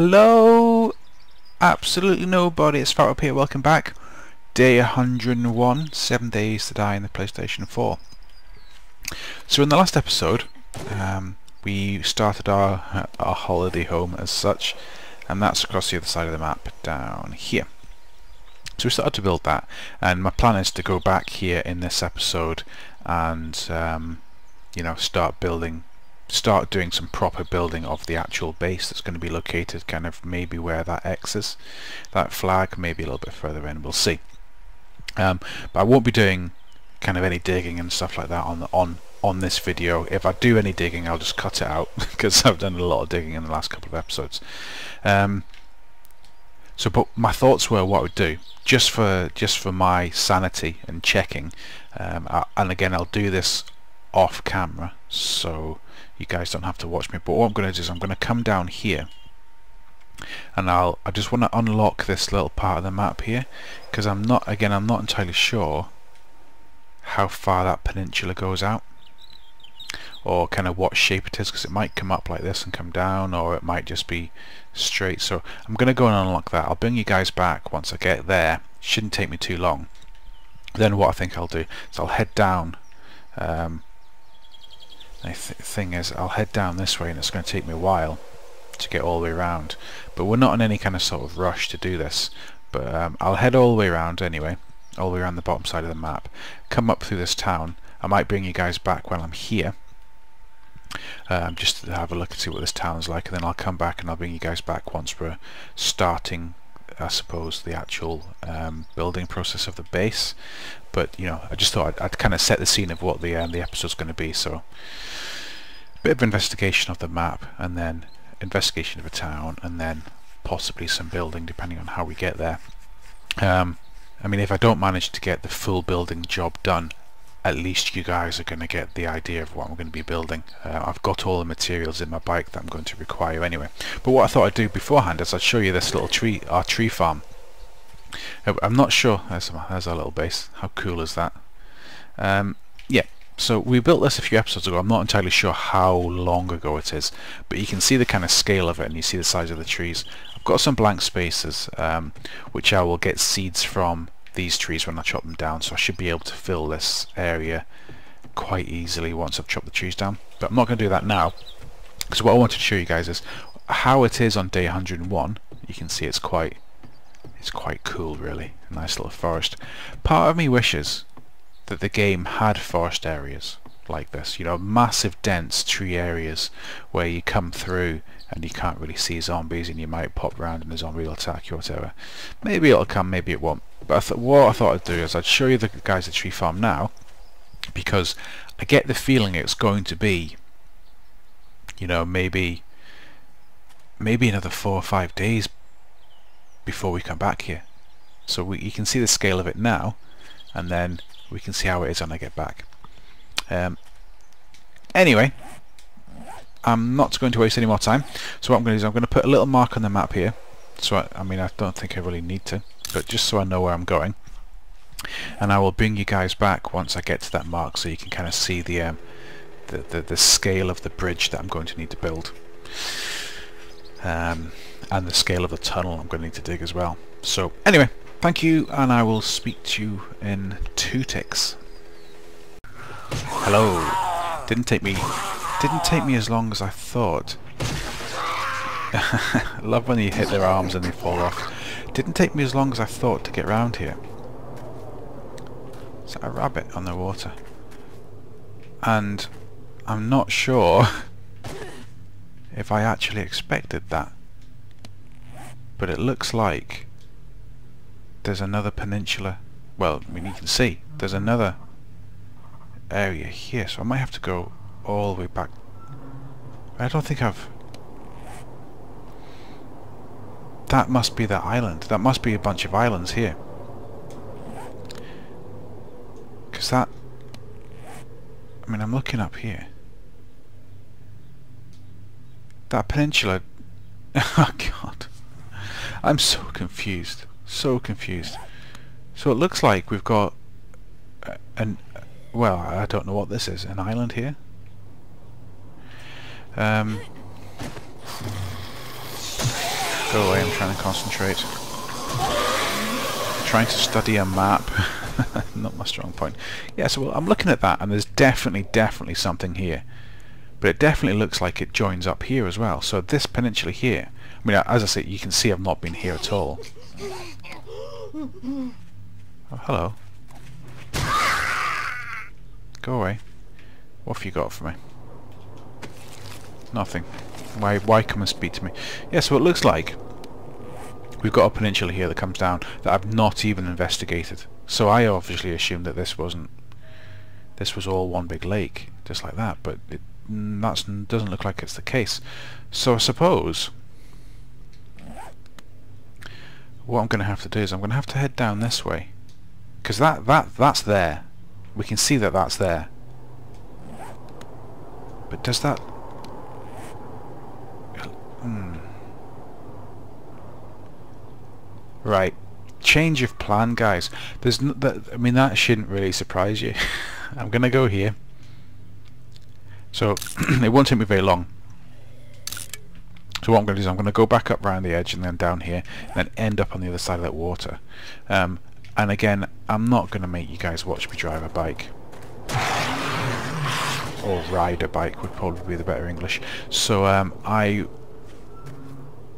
Hello, absolutely nobody. It's Fatwap here. Welcome back. Day 101, seven days to die in the PlayStation 4. So in the last episode, um, we started our our holiday home as such, and that's across the other side of the map down here. So we started to build that, and my plan is to go back here in this episode and um, you know start building start doing some proper building of the actual base that's going to be located kind of maybe where that X is. That flag maybe a little bit further in we'll see. Um, but I won't be doing kind of any digging and stuff like that on the, on on this video. If I do any digging I'll just cut it out because I've done a lot of digging in the last couple of episodes. Um, so but my thoughts were what I would do just for just for my sanity and checking um, I, and again I'll do this off camera so you guys don't have to watch me but what I'm going to do is I'm going to come down here and I'll I just want to unlock this little part of the map here because I'm not again I'm not entirely sure how far that peninsula goes out or kind of what shape it is because it might come up like this and come down or it might just be straight. So I'm going to go and unlock that. I'll bring you guys back once I get there. Shouldn't take me too long. Then what I think I'll do is I'll head down um, the th thing is I'll head down this way and it's going to take me a while to get all the way around. But we're not in any kind of sort of rush to do this. But um, I'll head all the way around anyway all the way around the bottom side of the map. Come up through this town. I might bring you guys back while I'm here um, just to have a look and see what this town's like and then I'll come back and I'll bring you guys back once we're starting I suppose the actual um, building process of the base but you know I just thought I'd, I'd kind of set the scene of what the um, the episode's going to be so a bit of investigation of the map and then investigation of a town and then possibly some building depending on how we get there um, I mean if I don't manage to get the full building job done at least you guys are going to get the idea of what I'm going to be building. Uh, I've got all the materials in my bike that I'm going to require anyway. But what I thought I'd do beforehand is I'd show you this little tree, our tree farm. Uh, I'm not sure, there's, there's our little base, how cool is that? Um, yeah, so we built this a few episodes ago, I'm not entirely sure how long ago it is, but you can see the kind of scale of it and you see the size of the trees. I've got some blank spaces um, which I will get seeds from these trees when I chop them down. So I should be able to fill this area quite easily once I've chopped the trees down. But I'm not going to do that now because what I wanted to show you guys is how it is on day 101 you can see it's quite it's quite cool really. A nice little forest. Part of me wishes that the game had forest areas like this you know massive dense tree areas where you come through and you can't really see zombies and you might pop around and a zombie will attack you or whatever. Maybe it'll come maybe it won't. But I what I thought I'd do is I'd show you the guys at Tree Farm now because I get the feeling it's going to be you know maybe maybe another four or five days before we come back here. So we, you can see the scale of it now and then we can see how it is when I get back. Um, anyway I'm not going to waste any more time. So what I'm going to do is I'm going to put a little mark on the map here. So I, I mean I don't think I really need to but just so I know where I'm going. And I will bring you guys back once I get to that mark so you can kind of see the, um, the, the, the scale of the bridge that I'm going to need to build. Um, and the scale of the tunnel I'm going to need to dig as well so anyway thank you and I will speak to you in two ticks hello didn't take me didn't take me as long as I thought love when you hit their arms and they fall off didn't take me as long as I thought to get round here. Is that a rabbit on the water? And I'm not sure if I actually expected that. But it looks like there's another peninsula. Well, I mean you can see there's another area here, so I might have to go all the way back. I don't think I've That must be the island. That must be a bunch of islands here. Because that... I mean, I'm looking up here. That peninsula... oh, God. I'm so confused. So confused. So it looks like we've got... An... Well, I don't know what this is. An island here? Um... Go away, I'm trying to concentrate. trying to study a map. Not my strong point. Yeah, so well, I'm looking at that and there's definitely, definitely something here. But it definitely looks like it joins up here as well. So this peninsula here, I mean, as I say, you can see I've not been here at all. Oh, hello. Go away. What have you got for me? Nothing. Why, why come and speak to me? Yeah, so it looks like we've got a peninsula here that comes down that I've not even investigated. So I obviously assumed that this wasn't... This was all one big lake, just like that, but it that doesn't look like it's the case. So I suppose what I'm going to have to do is I'm going to have to head down this way because that that that's there. We can see that that's there. But does that hmm. right. Change of plan guys. There's that I mean that shouldn't really surprise you. I'm gonna go here so it won't take me very long so what I'm going to do is I'm going to go back up around the edge and then down here and then end up on the other side of that water. Um, and again, I'm not going to make you guys watch me drive a bike. Or ride a bike would probably be the better English. So um, I,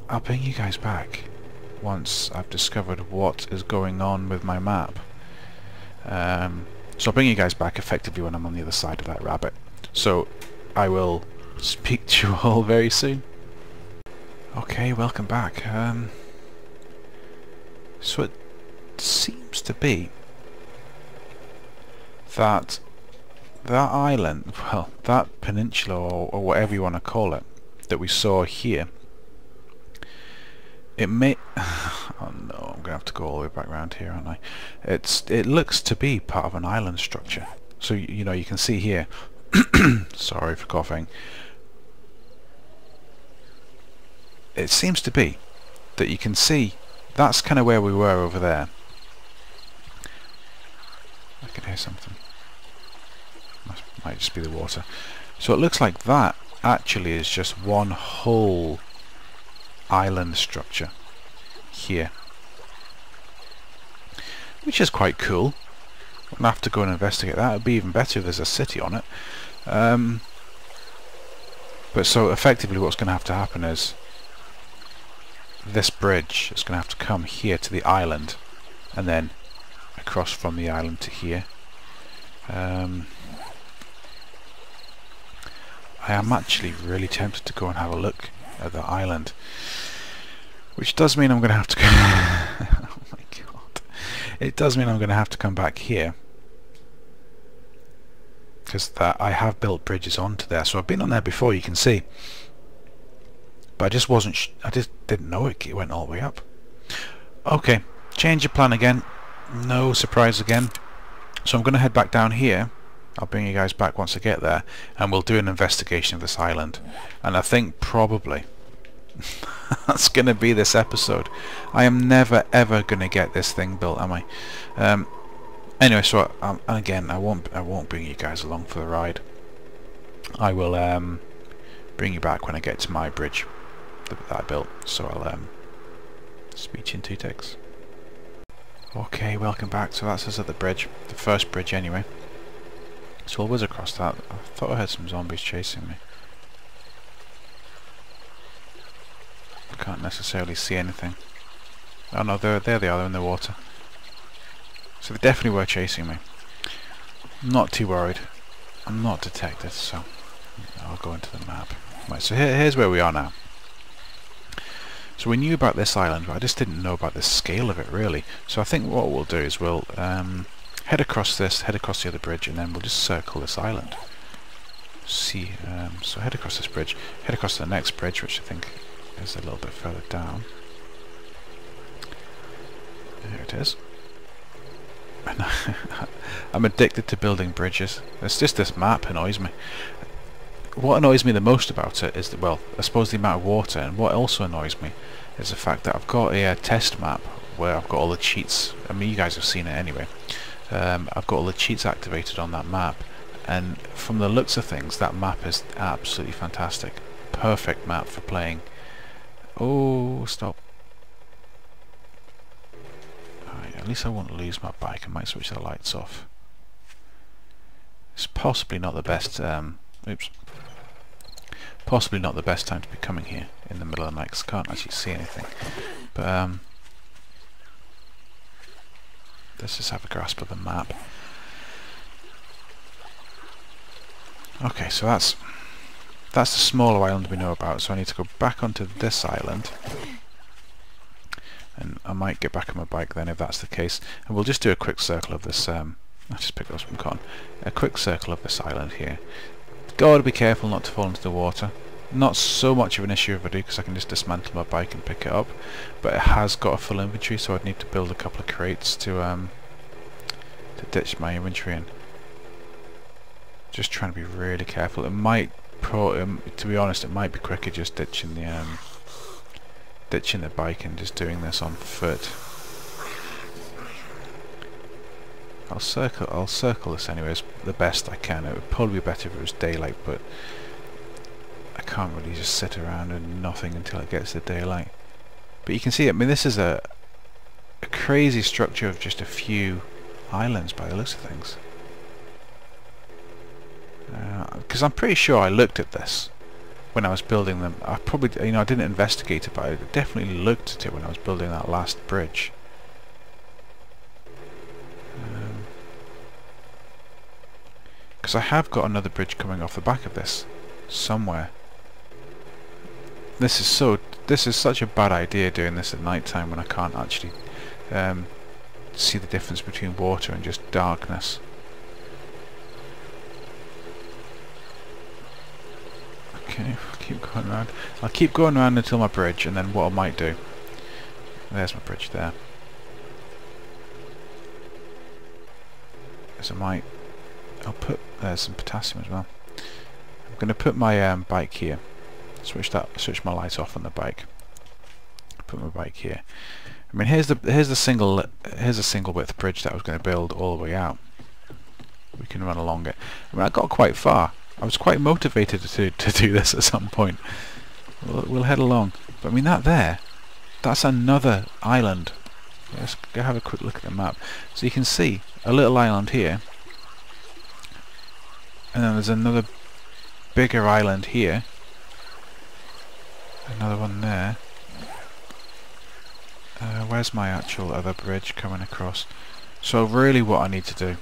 I'll bring you guys back once I've discovered what is going on with my map. Um, so I'll bring you guys back effectively when I'm on the other side of that rabbit. So I will speak to you all very soon. Okay, welcome back. Um, so it seems to be that that island, well, that peninsula or, or whatever you want to call it, that we saw here, it may... oh no, I'm going to have to go all the way back around here, aren't I? It's It looks to be part of an island structure. So, you know, you can see here, sorry for coughing, it seems to be that you can see that's kind of where we were over there. I can hear something. Must, might just be the water. So it looks like that actually is just one whole island structure here. Which is quite cool. We'll have to go and investigate that. It would be even better if there's a city on it. Um, but so effectively what's going to have to happen is this bridge is going to have to come here to the island and then across from the island to here. Um, I am actually really tempted to go and have a look at the island which does mean I'm going to have to go it does mean I'm going to have to come back here because I have built bridges onto there so I've been on there before you can see but I just wasn't, I just didn't know it, it went all the way up. Okay, change your plan again. No surprise again. So I'm going to head back down here. I'll bring you guys back once I get there. And we'll do an investigation of this island. And I think probably that's going to be this episode. I am never ever going to get this thing built, am I? Um, anyway, so um, again, I won't I won't bring you guys along for the ride. I will um, bring you back when I get to my bridge that I built, so I'll um, speech in two ticks. Okay, welcome back. So that's us at the bridge, the first bridge anyway. So whiz across that. I thought I had some zombies chasing me. Can't necessarily see anything. Oh no, there, there they are, they're in the water. So they definitely were chasing me. I'm not too worried. I'm not detected, so I'll go into the map. Right, so here, here's where we are now. So we knew about this island, but I just didn't know about the scale of it really. So I think what we'll do is we'll um, head across this, head across the other bridge, and then we'll just circle this island. See, um, so head across this bridge, head across the next bridge, which I think is a little bit further down. There it is. I'm addicted to building bridges. It's just this map annoys me what annoys me the most about it is that, well, I suppose the amount of water, and what also annoys me is the fact that I've got a, a test map where I've got all the cheats. I mean, you guys have seen it anyway. Um, I've got all the cheats activated on that map, and from the looks of things, that map is absolutely fantastic. Perfect map for playing Oh, stop. Alright, at least I won't lose my bike. I might switch the lights off. It's possibly not the best, um, oops. Possibly not the best time to be coming here in the middle of the night because I can't actually see anything. But, um, let's just have a grasp of the map. Okay, so that's that's the smaller island we know about, so I need to go back onto this island. And I might get back on my bike then if that's the case. And we'll just do a quick circle of this, um, I just picked up some con. A quick circle of this island here. Gotta be careful not to fall into the water. Not so much of an issue if I do, because I can just dismantle my bike and pick it up. But it has got a full inventory, so I'd need to build a couple of crates to, um, to ditch my inventory in. Just trying to be really careful. It might pro um, to be honest it might be quicker just ditching the um, ditching the bike and just doing this on foot. I'll circle I'll circle this anyways the best I can. It would probably be better if it was daylight but I can't really just sit around and nothing until it gets the daylight. But you can see I mean this is a a crazy structure of just a few islands by the looks of things because uh, I'm pretty sure I looked at this when I was building them. I probably, you know, I didn't investigate it, but I definitely looked at it when I was building that last bridge. Because um, I have got another bridge coming off the back of this somewhere. This is so. This is such a bad idea doing this at night time when I can't actually um, see the difference between water and just darkness. Okay, keep going around. I'll keep going around until my bridge, and then what I might do... There's my bridge there. As I might... I'll put... There's some potassium as well. I'm going to put my um, bike here. Switch that. Switch my light off on the bike. Put my bike here. I mean, here's the here's the single here's a single width bridge that I was going to build all the way out. We can run along it. I mean, I got quite far. I was quite motivated to, to do this at some point. We'll, we'll head along. But I mean, that there, that's another island. Let's go have a quick look at the map. So you can see a little island here. And then there's another bigger island here. Another one there. Uh, where's my actual other bridge coming across? So really what I need to do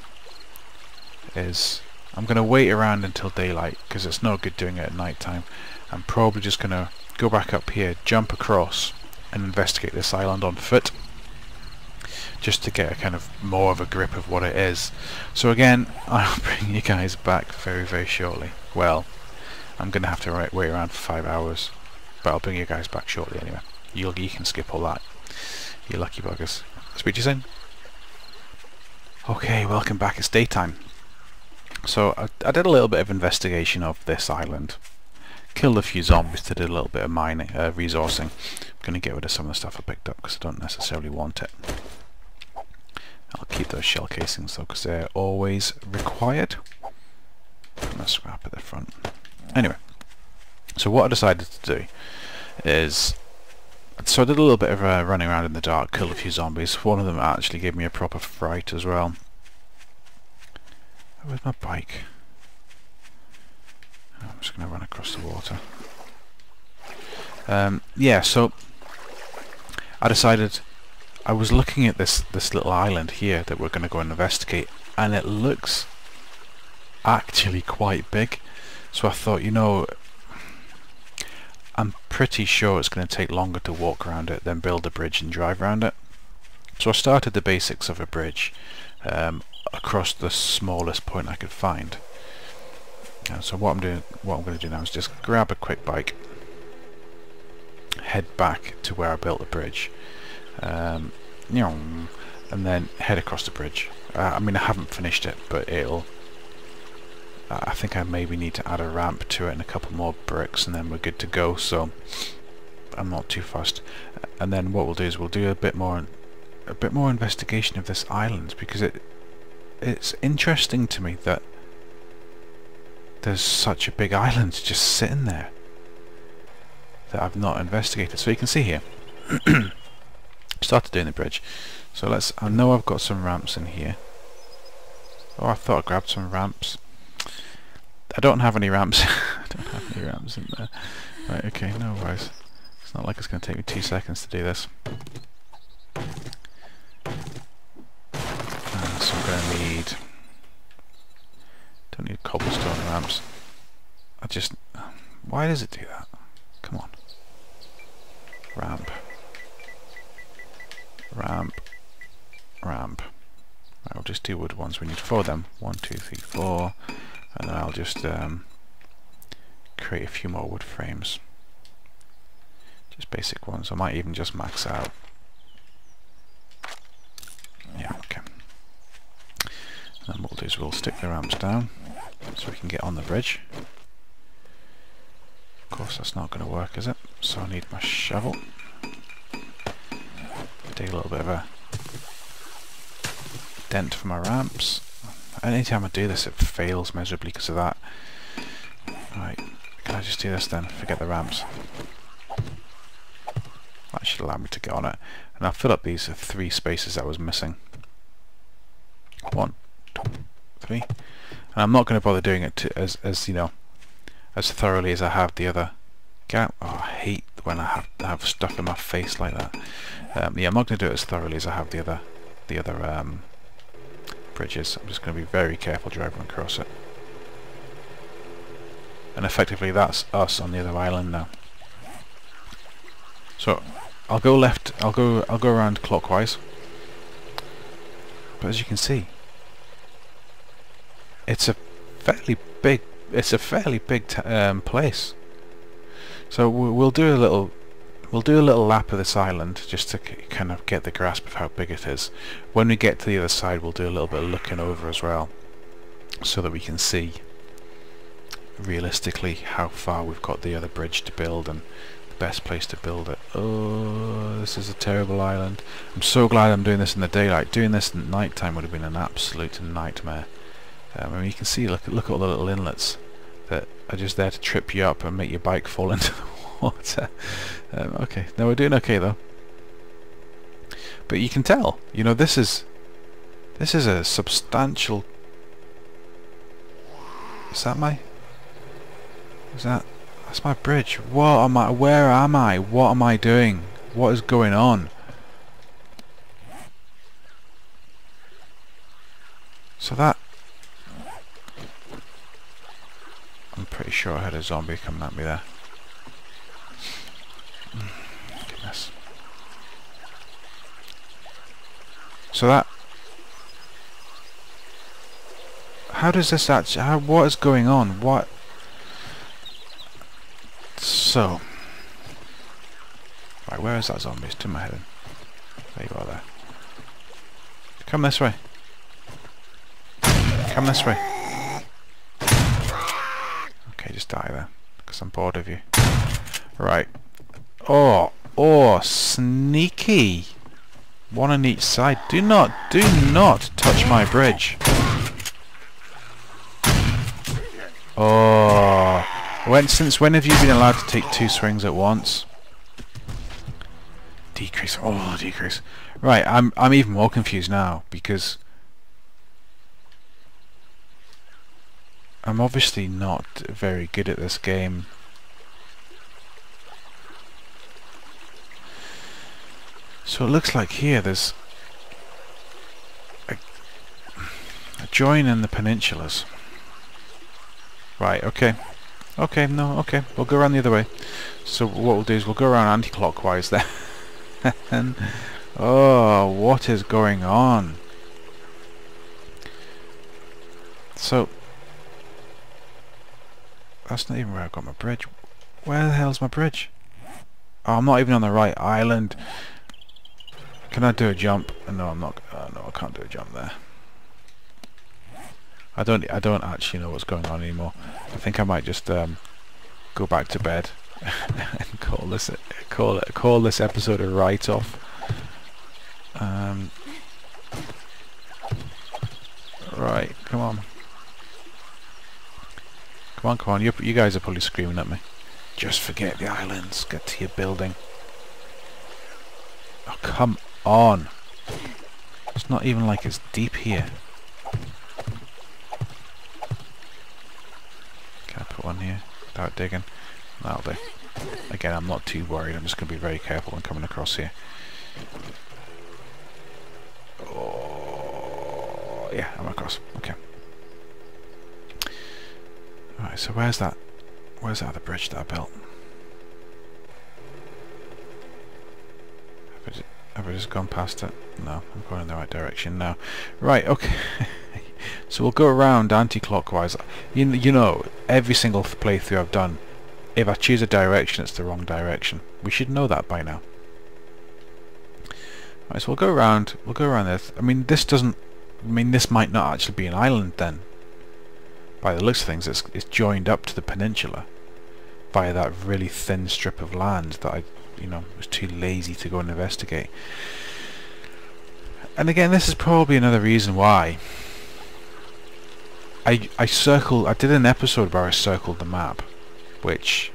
is I'm going to wait around until daylight because it's no good doing it at night time. I'm probably just going to go back up here, jump across and investigate this island on foot just to get a kind of more of a grip of what it is. So again, I'll bring you guys back very very shortly. Well, I'm going to have to wait around for five hours, but I'll bring you guys back shortly anyway. You'll, you can skip all that. You lucky buggers. Speak to you soon. Okay, welcome back. It's daytime. So I, I, did a little bit of investigation of this island. Killed a few zombies to do a little bit of mining, uh, resourcing. I'm going to get rid of some of the stuff I picked up because I don't necessarily want it. I'll keep those shell casings though because they're always required. And a scrap at the front. Anyway, so what I decided to do is so I did a little bit of uh, running around in the dark, killed a few zombies. One of them actually gave me a proper fright as well. Where's my bike? I'm just going to run across the water. Um, yeah, so I decided I was looking at this this little island here that we're going to go and investigate, and it looks actually quite big. So I thought, you know, I'm pretty sure it's going to take longer to walk around it than build a bridge and drive around it. So I started the basics of a bridge. Um, across the smallest point I could find. Uh, so what I'm doing, what I'm going to do now is just grab a quick bike, head back to where I built the bridge, um, and then head across the bridge. Uh, I mean, I haven't finished it, but it'll. I think I maybe need to add a ramp to it and a couple more bricks, and then we're good to go. So I'm not too fussed. And then what we'll do is we'll do a bit more, a bit more investigation of this island because it it's interesting to me that there's such a big island just sitting there. that I've not investigated. So you can see here, started doing the bridge. So let's, I know I've got some ramps in here. Oh, I thought I grabbed some ramps. I don't have any ramps. I don't have any ramps in there. Right, okay, no worries. It's not like it's going to take me two seconds to do this. Don't need cobblestone ramps. I just... Why does it do that? Come on. Ramp. Ramp. Ramp. I'll just do wood ones. We need four of them. One, two, three, four. And then I'll just um, create a few more wood frames. Just basic ones. I might even just max out. Yeah, okay. And then what we'll do is we'll stick the ramps down so we can get on the bridge. Of course that's not going to work, is it? So I need my shovel. Dig a little bit of a dent for my ramps. Anytime I do this it fails miserably because of that. Right, can I just do this then? Forget the ramps. That should allow me to get on it. And I'll fill up these three spaces that was missing. One, two, three. And I'm not going to bother doing it to, as, as, you know, as thoroughly as I have the other gap. Oh, I hate when I have have stuff in my face like that. Um, yeah, I'm not going to do it as thoroughly as I have the other the other um, bridges. I'm just going to be very careful driving across it. And effectively that's us on the other island now. So I'll go left, I'll go I'll go around clockwise. But as you can see, it's a fairly big it's a fairly big um, place. So we'll do a little We'll do a little lap of this island just to kind of get the grasp of how big it is. When we get to the other side we'll do a little bit of looking over as well so that we can see realistically how far we've got the other bridge to build and the best place to build it. Oh, this is a terrible island. I'm so glad I'm doing this in the daylight. Doing this at night time would have been an absolute nightmare. Um, I mean, you can see, look, look at all the little inlets that are just there to trip you up and make your bike fall into the water. Um, okay, now we're doing okay though. But you can tell, you know, this is this is a substantial. Is that my? Is that? That's my bridge. What am I? Where am I? What am I doing? What is going on? So that I'm pretty sure I had a zombie coming at me there. Goodness. So that... How does this actually... How, what is going on? What... So... Right, where is that zombie? It's to my head. There you are there. Come this way. Come this way. Just die there. Because I'm bored of you. Right. Oh, oh, sneaky. One on each side. Do not, do not touch my bridge. Oh. When, since when have you been allowed to take two swings at once? Decrease. Oh, decrease. Right, I'm I'm even more confused now because I'm obviously not very good at this game So it looks like here there's a, a join in the peninsulas. Right, okay. Okay, no, okay. We'll go around the other way. So what we'll do is we'll go around anti-clockwise there. and, oh, what is going on? So, that's not even where I've got my bridge. Where the hell's my bridge? Oh, I'm not even on the right island. Can I do a jump? No, I'm not. Uh, no, I can't do a jump there. I don't. I don't actually know what's going on anymore. I think I might just um, go back to bed and call this call it call this episode a write-off. Um, right, come on, come on, come on. You you guys are probably screaming at me. Just forget the islands. Get to your building. Oh, come on. It's not even like it's deep here. Can I put one here without digging? That'll do. Again, I'm not too worried. I'm just going to be very careful when coming across here. Oh, yeah, I'm across. Okay. Alright, so where's that? Where's that other bridge that I built? Have I, just, have I just gone past it? No, I'm going in the right direction now. Right, okay. so we'll go around anti-clockwise. You, you know, every single playthrough I've done, if I choose a direction, it's the wrong direction. We should know that by now. Right, so we'll go around. We'll go around this. I mean, this doesn't. I mean, this might not actually be an island then. By the looks of things, it's it's joined up to the peninsula via that really thin strip of land that I, you know, was too lazy to go and investigate. And again, this is probably another reason why I I circled. I did an episode where I circled the map which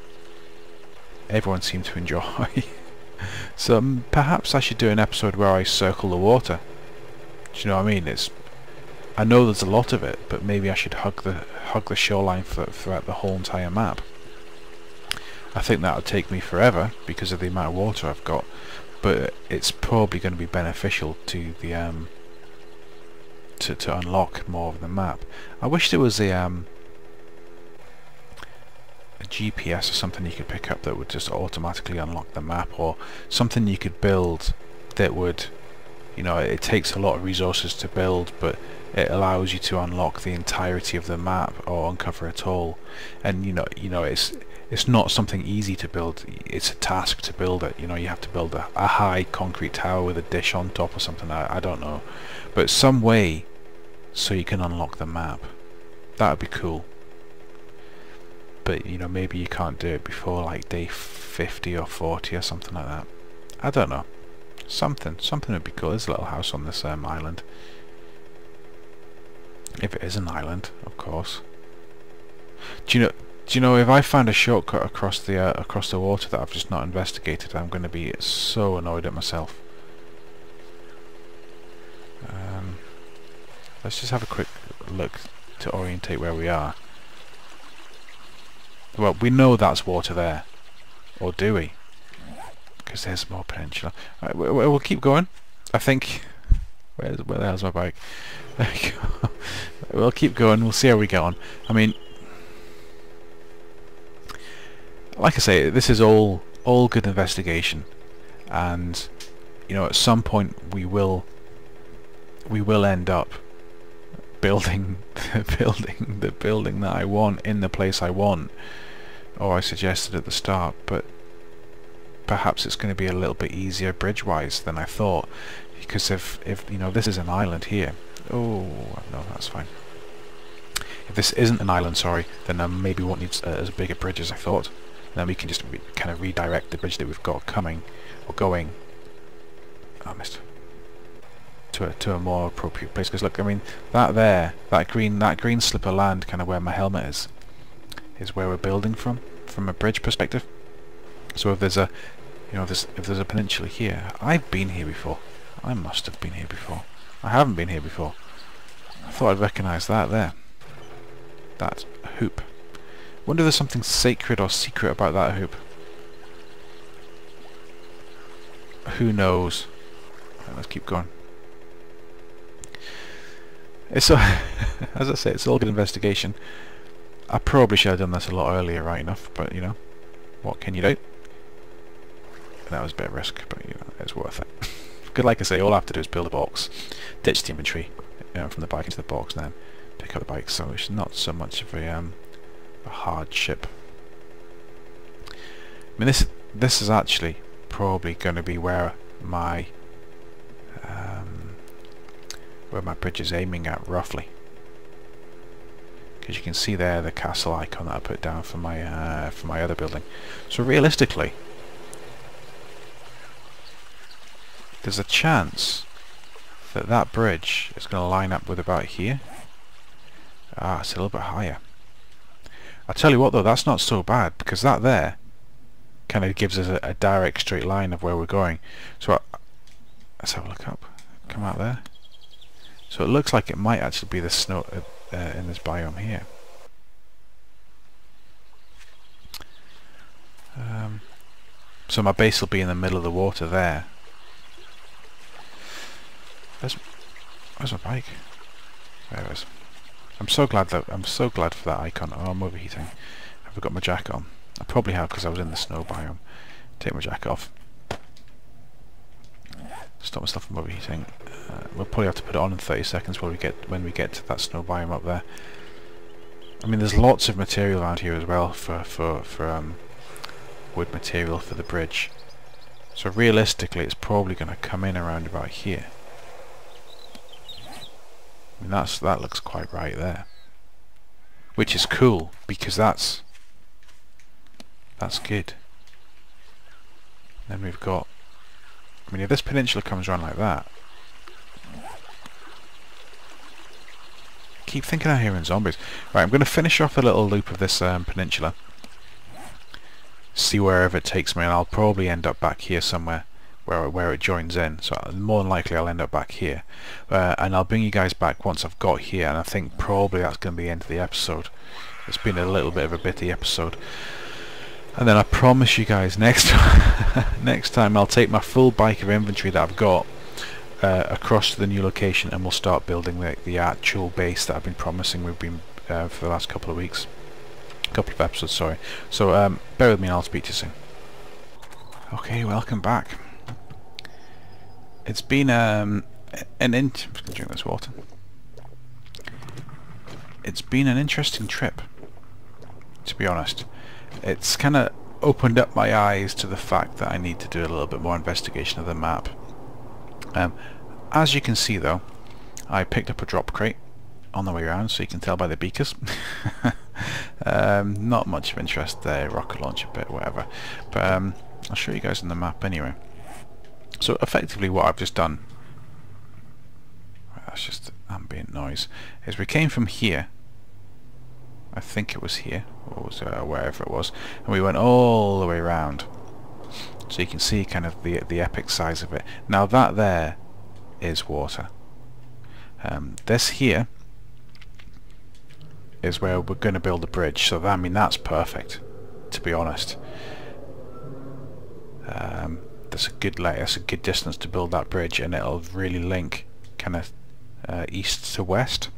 everyone seemed to enjoy. so um, perhaps I should do an episode where I circle the water. Do you know what I mean? It's I know there's a lot of it, but maybe I should hug the hug the shoreline for, throughout the whole entire map. I think that would take me forever because of the amount of water I've got, but it's probably going to be beneficial to the um to to unlock more of the map. I wish there was a um a GPS or something you could pick up that would just automatically unlock the map or something you could build that would you know it takes a lot of resources to build but it allows you to unlock the entirety of the map or uncover it all. And you know you know it's it's not something easy to build. It's a task to build it. You know you have to build a, a high concrete tower with a dish on top or something. I, I don't know. But some way so you can unlock the map. That would be cool. But you know maybe you can't do it before like day 50 or 40 or something like that. I don't know. Something something would be cool. There's a little house on this um, island if it is an island of course do you know do you know if I find a shortcut across the uh, across the water that I've just not investigated I'm going to be so annoyed at myself um, let's just have a quick look to orientate where we are well, we know that's water there. Or do we? Because there's more peninsula. Right, we'll keep going. I think... Where's, where the hell's my bike? We go. we'll keep going. We'll see how we get on. I mean... Like I say, this is all all good investigation. And, you know, at some point we will... We will end up building the building the building that I want in the place I want or I suggested at the start but perhaps it's going to be a little bit easier bridge-wise than I thought because if if you know this is an island here oh no that's fine if this isn't an island sorry then I maybe won't need uh, as big a bridge as I thought then we can just kind of redirect the bridge that we've got coming or going oh, I missed to a, to a more appropriate place. Because look, I mean, that there, that green, that green slip of land, kind of where my helmet is, is where we're building from, from a bridge perspective. So if there's a, you know, if there's, if there's a peninsula here, I've been here before. I must have been here before. I haven't been here before. I thought I'd recognise that there. That hoop. Wonder if there's something sacred or secret about that hoop. Who knows? Right, let's keep going. It's a, as I say, it's all good investigation. I probably should have done this a lot earlier, right enough, but you know, what can you do? That was a bit of risk, but you know, it's worth it. Good, like I say, all I have to do is build a box, ditch the inventory from the bike into the box, and then pick up the bike, so it's not so much of a, um, a hardship. I mean, this this is actually probably going to be where my where my bridge is aiming at roughly because you can see there the castle icon that I put down for my uh, for my other building so realistically there's a chance that that bridge is going to line up with about here ah it's a little bit higher I tell you what though that's not so bad because that there kind of gives us a, a, direct straight line of where we're going. So I, let's have a look up. Come out there. So it looks like it might actually be the snow uh, uh, in this biome here. Um, so my base will be in the middle of the water there. Where's, where's my bike? There it is. I'm so glad that I'm so glad for that icon. Oh, I'm overheating. Have I got my jacket on? I probably have because I was in the snow biome. Take my jacket off. Stop myself from overheating. Uh, we'll probably have to put it on in 30 seconds when we get when we get to that snow biome up there. I mean, there's lots of material around here as well for for for um, wood material for the bridge. So realistically, it's probably going to come in around about here. That's that looks quite right there, which is cool because that's that's good. Then we've got I mean, if this peninsula comes around like that... keep thinking I'm hearing zombies. Right, I'm going to finish off a little loop of this um, peninsula. See wherever it takes me, and I'll probably end up back here somewhere where where it joins in. So more than likely I'll end up back here. Uh, and I'll bring you guys back once I've got here, and I think probably that's going to be the end of the episode. It's been a little bit of a bitty episode. And then I promise you guys, next next time I'll take my full bike of inventory that I've got uh, across to the new location and we'll start building the, the actual base that I've been promising we've been uh, for the last couple of weeks. couple of episodes, sorry. So um, bear with me and I'll speak to you soon. Okay, welcome back. It's been um, an gonna drink this water. It's been an interesting trip, to be honest it's kind of opened up my eyes to the fact that I need to do a little bit more investigation of the map. Um, as you can see though, I picked up a drop crate on the way around, so you can tell by the beakers. um, not much of interest there, rocket launcher bit, whatever. But um, I'll show you guys on the map anyway. So effectively what I've just done, that's just ambient noise, is we came from here I think it was here, or was uh, wherever it was, and we went all the way around. So you can see kind of the the epic size of it. Now that there is water. Um, this here is where we're going to build a bridge, so that, I mean that's perfect, to be honest. Um, that's a good like that's a good distance to build that bridge, and it'll really link kind of uh, east to west.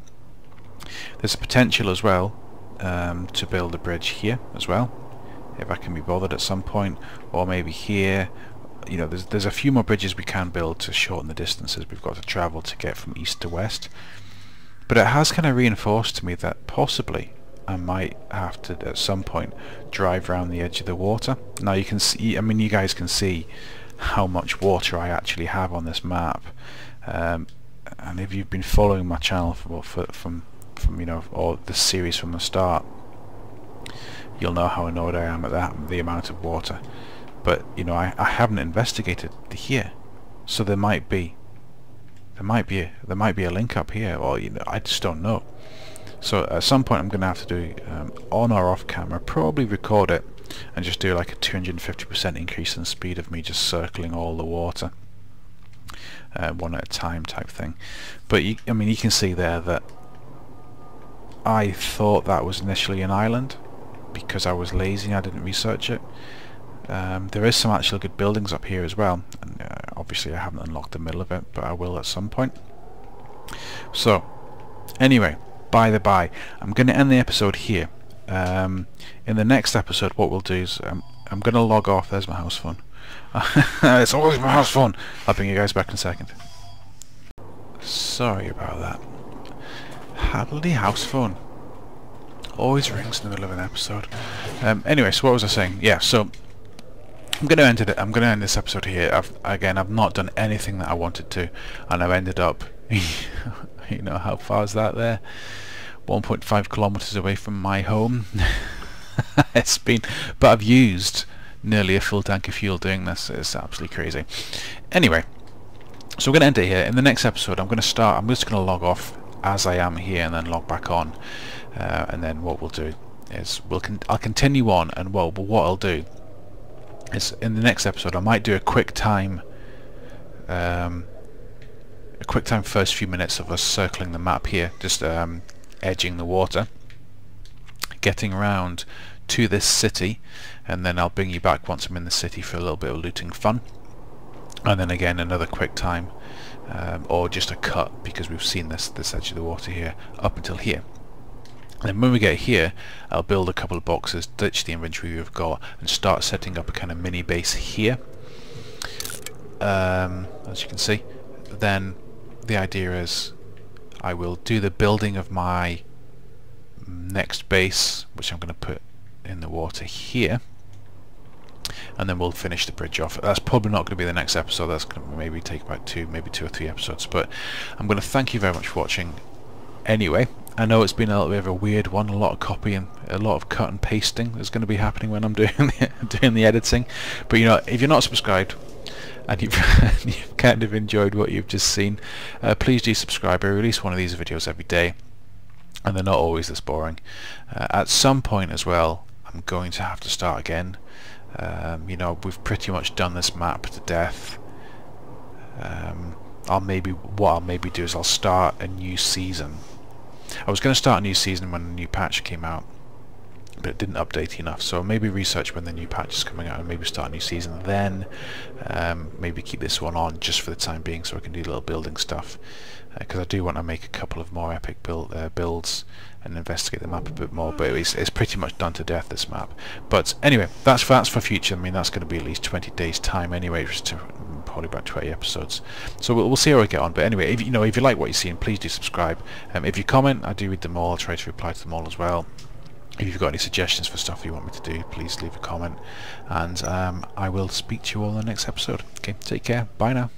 There's a potential as well um, to build a bridge here as well if I can be bothered at some point or maybe here. You know there's there's a few more bridges we can build to shorten the distances we've got to travel to get from east to west. But it has kind of reinforced to me that possibly I might have to at some point drive around the edge of the water. Now you can see I mean you guys can see how much water I actually have on this map. Um, and if you've been following my channel for, from from you know or the series from the start you'll know how annoyed I am at that the amount of water. But you know I, I haven't investigated here. So there might be there might be a, there might be a link up here or you know I just don't know. So at some point I'm gonna have to do um, on or off camera probably record it and just do like a 250% increase in speed of me just circling all the water uh, one at a time type thing but you, I mean you can see there that I thought that was initially an island because I was lazy and I didn't research it. Um, there is some actual good buildings up here as well and uh, obviously I haven't unlocked the middle of it but I will at some point. So anyway by the by I'm going to end the episode here. Um, in the next episode what we'll do is um, I'm going to log off. There's my house phone. it's always my house phone. I'll bring you guys back in a second. Sorry about that. Bloody house phone. Always rings in the middle of an episode. Um, anyway, so what was I saying? Yeah, so I'm going to end it. I'm going to end this episode here. I've, again, I've not done anything that I wanted to, and I've ended up. you know how far is that there? 1.5 kilometers away from my home. it's been, but I've used nearly a full tank of fuel doing this. It's absolutely crazy. Anyway, so we're going to end it here. In the next episode, I'm going to start. I'm just going to log off as I am here and then log back on uh, and then what we'll do is we'll con I'll continue on and well what I'll do is in the next episode I might do a quick time um, a quick time first few minutes of us circling the map here just um, edging the water getting around to this city and then I'll bring you back once I'm in the city for a little bit of looting fun. And then again another quick time um, or just a cut because we've seen this this edge of the water here up until here. Then when we get here I'll build a couple of boxes, ditch the inventory we've got and start setting up a kind of mini base here. Um, as you can see then the idea is I will do the building of my next base which I'm going to put in the water here. And then we'll finish the bridge off. That's probably not going to be the next episode, that's going to maybe take about two, maybe two or three episodes, but I'm going to thank you very much for watching anyway. I know it's been a little bit of a weird one, a lot of copying, a lot of cut and pasting that's going to be happening when I'm doing the, doing the editing, but you know, if you're not subscribed, and you've, you've kind of enjoyed what you've just seen, uh, please do subscribe. I release one of these videos every day and they're not always this boring. Uh, at some point as well I'm going to have to start again. Um, you know we've pretty much done this map to death. Um, I'll maybe what I'll maybe do is I'll start a new season. I was going to start a new season when the new patch came out but it didn't update enough. So maybe research when the new patch is coming out and maybe start a new season then. Um, maybe keep this one on just for the time being so I can do a little building stuff. Because uh, I do want to make a couple of more epic build, uh, builds and investigate the map a bit more but it's, it's pretty much done to death this map. But anyway that's for, that's for future. I mean that's going to be at least 20 days time anyway probably about 20 episodes. So we'll, we'll see how we get on. But anyway if you know if you like what you're seeing please do subscribe. Um, if you comment I do read them all. I'll try to reply to them all as well if you've got any suggestions for stuff you want me to do please leave a comment. And um, I will speak to you all in the next episode. Okay take care. Bye now